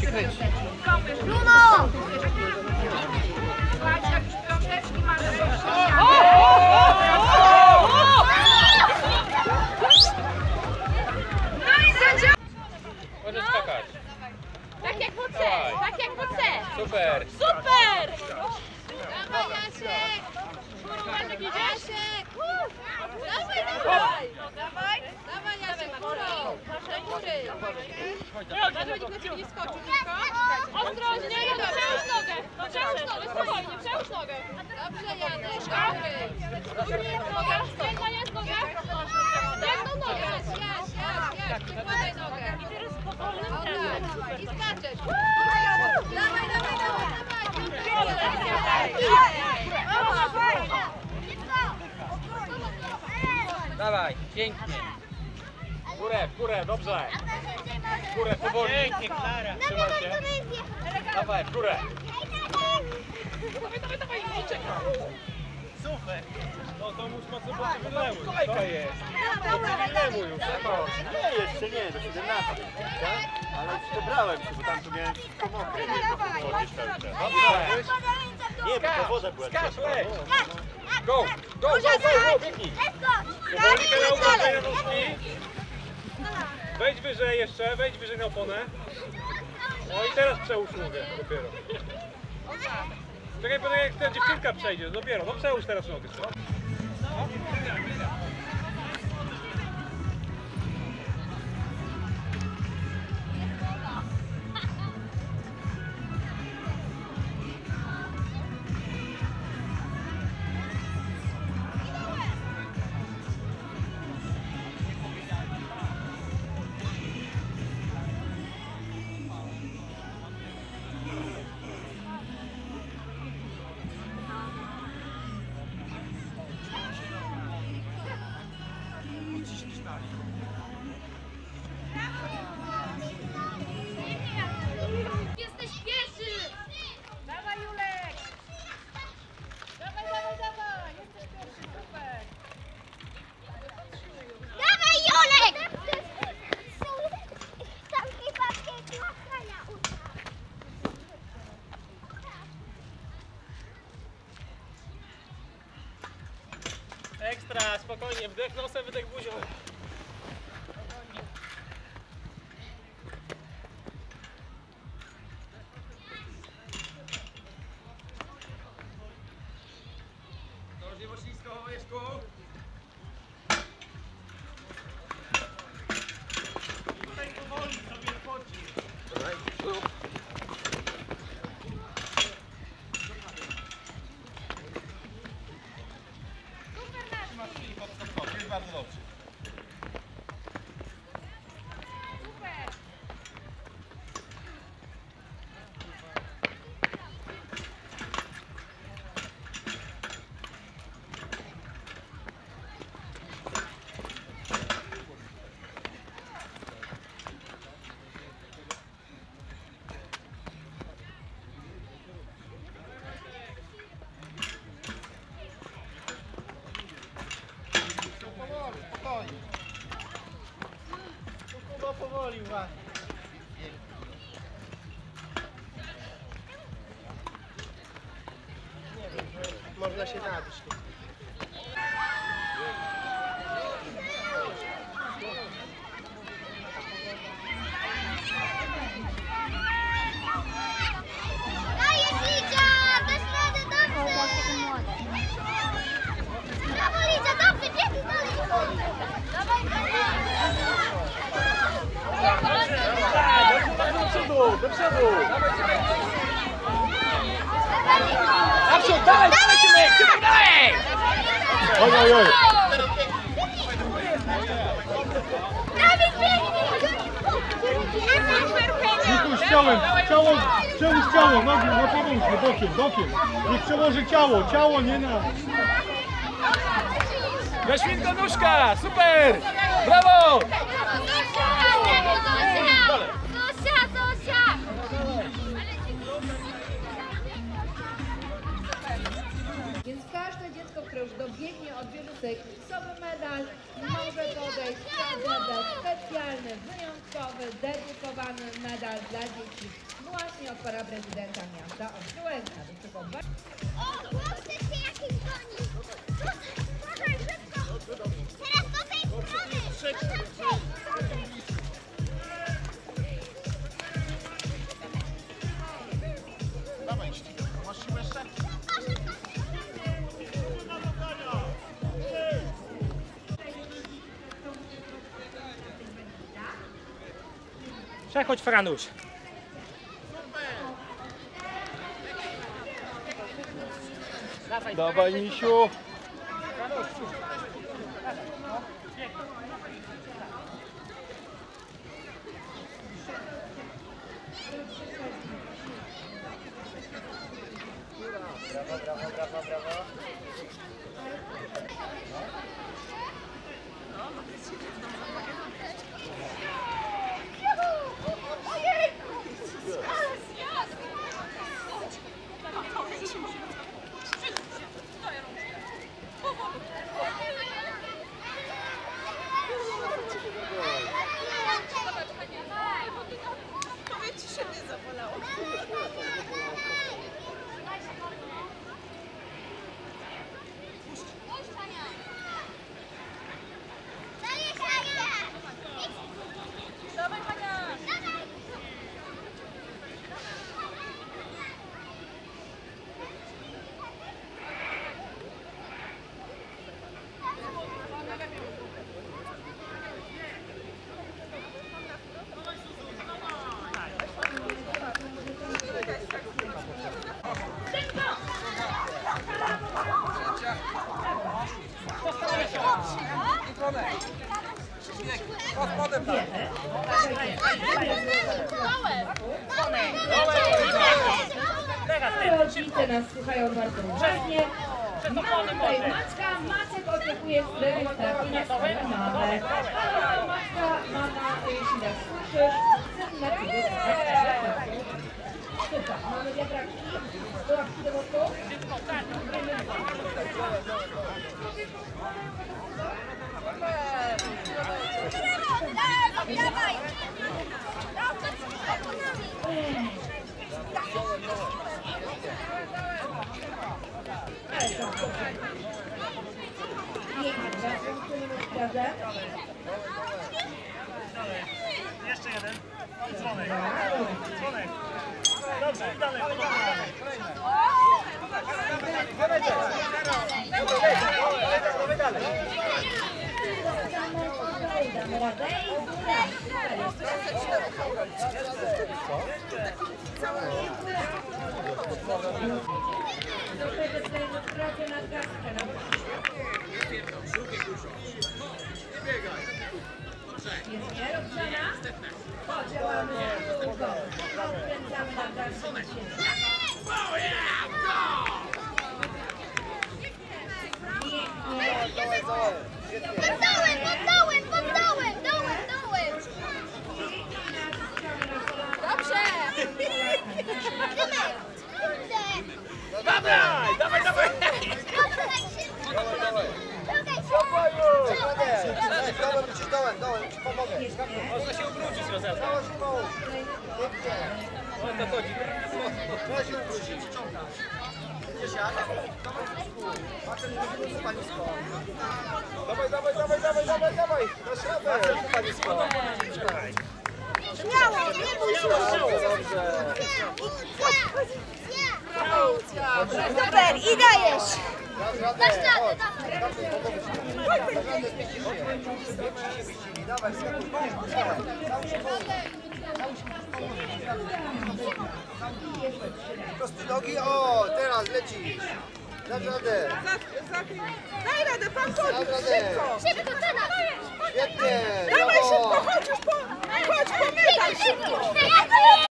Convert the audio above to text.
się kręci. Bruno! Możesz skakać. Tak jak po C, tak jak po C. Super. Super! Dawaj Jasiek! Dawaj, dawaj! Dawaj! Nikt na ciebie nie skoczył, tylko. Ostrożnie, no, przełóż nogę. Przełóż nogę, spokojnie, przełóż nogę. Dobrze Janek, do góry! Noga, jedna jest noga. Jedną nogę. Jaś, Jaś, Jaś, Jaś, przykładaj nogę. I teraz powolnym tempem. i skaczesz. Dawaj, dawaj, dawaj, dawaj! Dawaj, pięknie. W górę, w górę, dobrze. W górę, powoli. Pięknie, Klara. Trzymaj się. Dawaj, w górę. Super. No to już ma co po cywilnemu. Kolejka jest. Cywilnemu już. No. Nie, jeszcze nie, do 17. Ale już przebrałem się, bo tam tu miałem wszystko mokre. Dobrze. Nie, bo to woda była. Skacz, leć. Go, go, go, go, go, biegnij. Powolika na uważaj na nóżki. Wejdź wyżej jeszcze, wejdź wyżej na oponę. No i teraz przełóż nogę dopiero. Czekaj, poczekaj, jak ta dziewczynka przejdzie, dopiero. No przełóż teraz nogę. Wdech nosem, wydech buzią. Powoli uważaj. Nie wiem, że można się nabić. Oj, oj, biegnij! Nikuś ciałem, ciało, przełóż ciało, nogi, no pomóżmy, bokiem, bokiem. Niech przełoży ciało, ciało nie na... Świnka nóżka, super! Brawo! Już dobiegnie od wielu sektowy medal, może podejść i odebrać specjalny, wyjątkowy, dedykowany medal dla dzieci właśnie od pana prezydenta miasta bardzo O, chłopcy się jakiś goni. Przechodź Franuś. Dawaj, misiu. Dajesz, nas słuchają bardzo uważnie. Tutaj Maćka, Maciek oczekuje. A Maćka, mama, jeśli nas słyszysz, syn na ciebie. Super, mamy wiatraki. Do łapki do boku. Pięknie, zakończymy rozkładę. Jeszcze jeden. Dzwonek. Dzwonek. Dobrze, dalej, Damy radę i góra. Na. Jest nie, Roxana? Podziałamy długo. Odkręcamy na gazkę. Pod Można się zimą. Pięknie. O to chodzi. Trzeba się jak? Krzyszku. Marcel, nie wiem, panisko. Dawaj, dawaj, dawaj, dawaj, dawaj, dawaj. Radę. Marcel, panisko. Śmiało, nie bój się. Dobrze. Super, i dajesz. Dasz radę. Dasz radę, Chodź. dawaj. Dawaj. Prosty nogi, o, teraz lecisz. Dasz radę. Daj radę, pan radę. szybko! Szybko, teraz. Świetnie. Dawaj szybko, chodź już po, chodź po medal! Szybko.